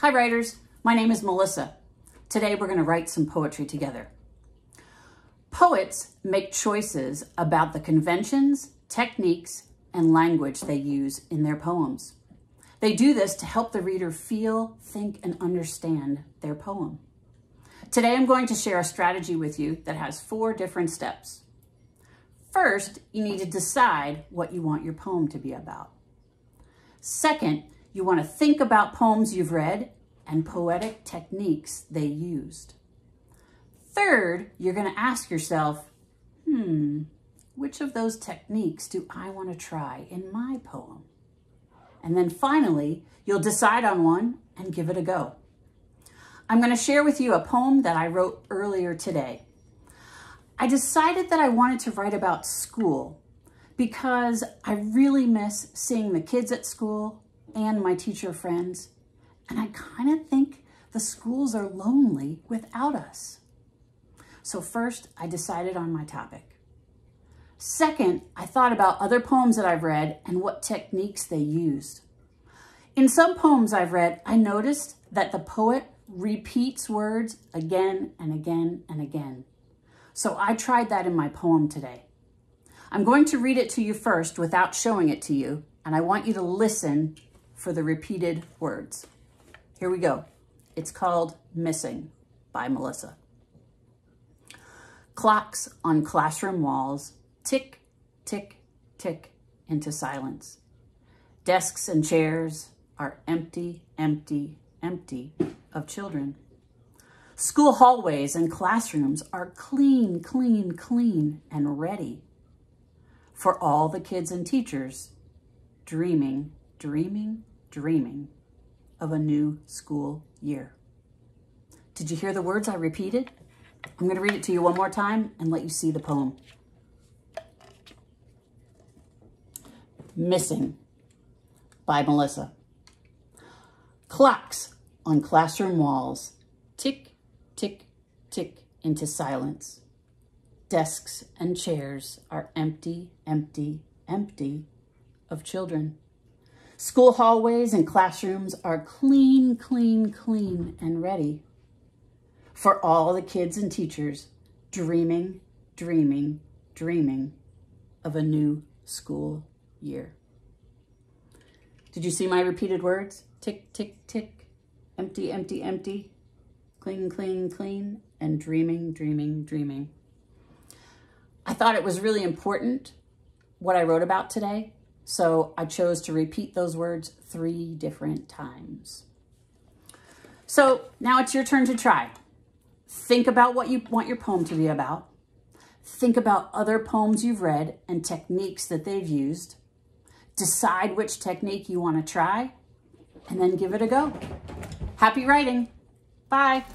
Hi writers, my name is Melissa. Today we're going to write some poetry together. Poets make choices about the conventions, techniques, and language they use in their poems. They do this to help the reader feel, think, and understand their poem. Today I'm going to share a strategy with you that has four different steps. First, you need to decide what you want your poem to be about. Second, you want to think about poems you've read and poetic techniques they used. Third, you're going to ask yourself, hmm, which of those techniques do I want to try in my poem? And then finally, you'll decide on one and give it a go. I'm going to share with you a poem that I wrote earlier today. I decided that I wanted to write about school because I really miss seeing the kids at school and my teacher friends. And I kind of think the schools are lonely without us. So first, I decided on my topic. Second, I thought about other poems that I've read and what techniques they used. In some poems I've read, I noticed that the poet repeats words again and again and again. So I tried that in my poem today. I'm going to read it to you first without showing it to you, and I want you to listen for the repeated words. Here we go. It's called Missing by Melissa. Clocks on classroom walls tick, tick, tick into silence. Desks and chairs are empty, empty, empty of children. School hallways and classrooms are clean, clean, clean and ready for all the kids and teachers dreaming, dreaming, dreaming of a new school year. Did you hear the words I repeated? I'm going to read it to you one more time and let you see the poem. Missing by Melissa. Clocks on classroom walls tick, tick, tick into silence. Desks and chairs are empty, empty, empty of children. School hallways and classrooms are clean, clean, clean and ready for all the kids and teachers dreaming, dreaming, dreaming of a new school year. Did you see my repeated words? Tick, tick, tick, empty, empty, empty, clean, clean, clean, and dreaming, dreaming, dreaming. I thought it was really important what I wrote about today, so I chose to repeat those words three different times. So now it's your turn to try. Think about what you want your poem to be about. Think about other poems you've read and techniques that they've used. Decide which technique you want to try and then give it a go. Happy writing. Bye.